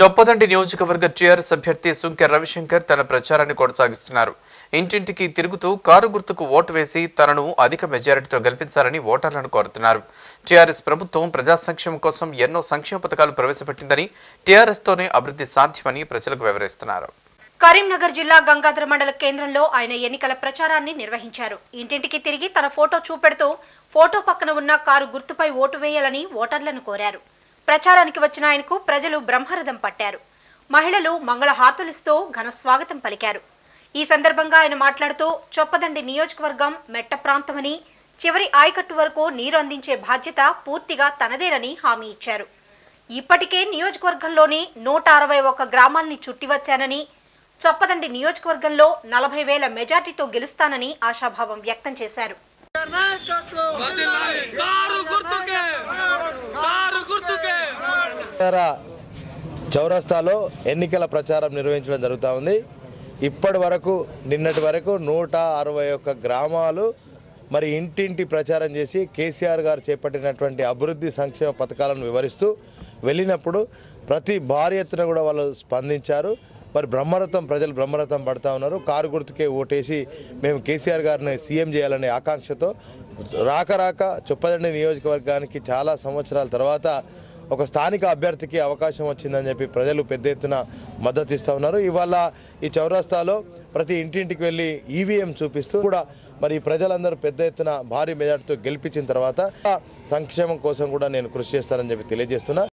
చొప్పదండి నియోజకవర్గ టీఆర్ఎస్ అభ్యర్థి సుంకె రవిశంకర్ తన ప్రచారాన్ని కొనసాగిస్తున్నారు. ఇంటింటికి తిరుగుతూ కారు గుర్తుకు ఓటు వేసి తనను అధిక మెజారిటీతో గెలిపించాలని ఓటర్లను కోరుతున్నారు. టీఆర్ఎస్ ప్రభుత్వం ప్రజా సంక్షేమం కోసం ఎన్నో సంక్షేమ పథకాలు ప్రవేశపెట్టిందని టీఆర్ఎస్తోనే అభివృద్ధి సాధ్యమని ప్రజలకు వివరిస్తున్నారు. కరీంనగర్ జిల్లా గంగాధర మండల కేంద్రంలో ఆయన ఎన్నికల ప్రచారాన్ని నిర్వహించారు. ఇంటింటికి తిరిగి తన ఫోటో చూపెడుతూ ఫోటో పక్కన ఉన్న కారు గుర్తుపై ఓటు వేయాలని ఓటర్లను కోరారు. ప్రచారానికి వచ్చిన ఆయనకు ప్రజలు బ్రహ్మరథం పట్టారు. మహిళలు మంగళహారతులిస్తూ ఘన స్వాగతం పలికారు. ఈ సందర్భంగా ఆయన మాట్లాడుతూ చొప్పదండి నియోజకవర్గం మెట్ట ప్రాంతమని చివరి ఆయకట్టు వరకు నీరు అందించే బాధ్యత పూర్తిగా తనదేనని హామీ ఇచ్చారు. ఇప్పటికే నియోజకవర్గంలోని నూట అరవై ఒక్క గ్రామాల్ని చుట్టివచ్చానని చొప్పదండి నియోజకవర్గంలో నలభై వేల మెజార్టీతో గెలుస్తానని ఆశాభావం వ్యక్తం చేశారు. చౌరస్తాలో ఎన్నికల ప్రచారం నిర్వహించడం జరుగుతూ ఉంది. ఇప్పటి వరకు నిన్నటి వరకు నూట అరవై ఒక్క గ్రామాలు మరి ఇంటింటి ప్రచారం చేసి కేసీఆర్ గారు చేపట్టినటువంటి అభివృద్ధి సంక్షేమ పథకాలను వివరిస్తూ వెళ్ళినప్పుడు ప్రతి భారీ ఎత్తున కూడా వాళ్ళు స్పందించారు. మరి బ్రహ్మరథం ప్రజలు బ్రహ్మరథం పడతా ఉన్నారు. కారు గుర్తుకే ఓటేసి మేము కేసీఆర్ గారిని సీఎం చేయాలనే ఆకాంక్షతో రాక రాక చొప్పదండి నియోజకవర్గానికి చాలా సంవత్సరాల తర్వాత ఒక స్థానిక అభ్యర్థికి అవకాశం వచ్చిందని చెప్పి ప్రజలు పెద్ద ఎత్తున మద్దతు ఇస్తూ ఉన్నారు. ఇవాళ ఈ చౌరస్తాలో ప్రతి ఇంటింటికి వెళ్ళి ఈవీఎం చూపిస్తూ కూడా మరి ఈ ప్రజలందరూ పెద్ద ఎత్తున భారీ మెజార్టీతో గెలిపించిన తర్వాత సంక్షేమం కోసం కూడా నేను కృషి చేస్తానని చెప్పి తెలియజేస్తున్నా.